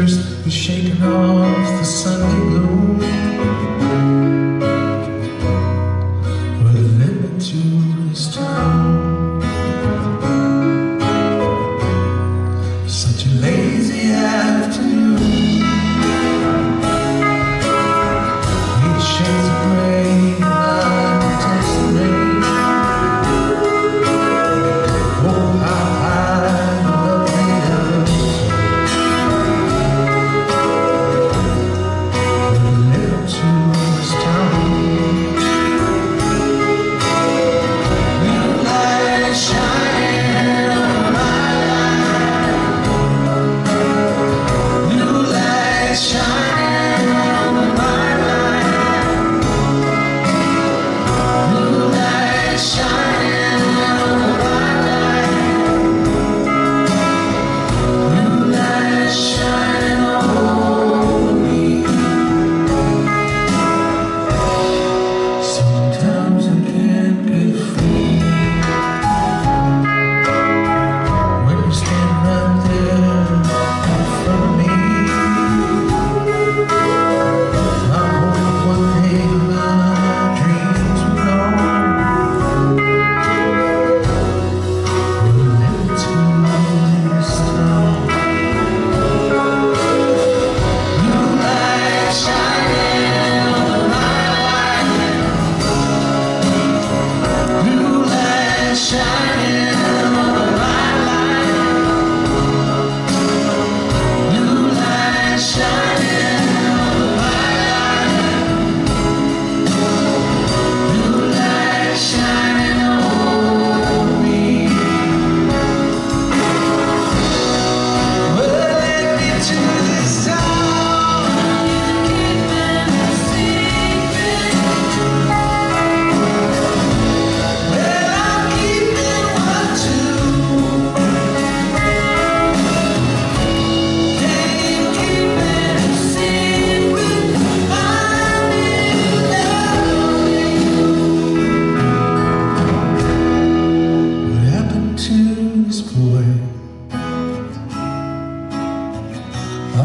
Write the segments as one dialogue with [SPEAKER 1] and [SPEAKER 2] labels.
[SPEAKER 1] first, you're shaking off the Sunday gloom.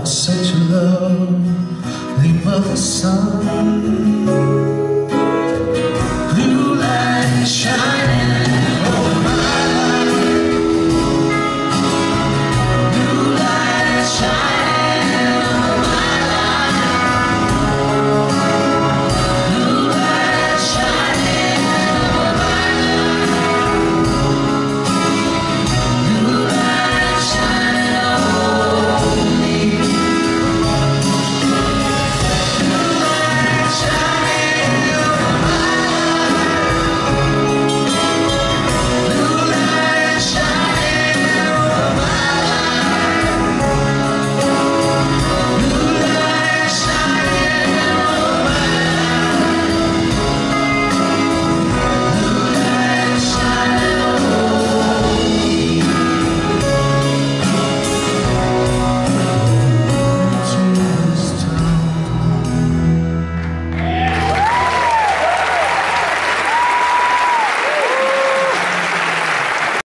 [SPEAKER 1] Such a love, leave of the